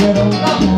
Yeah.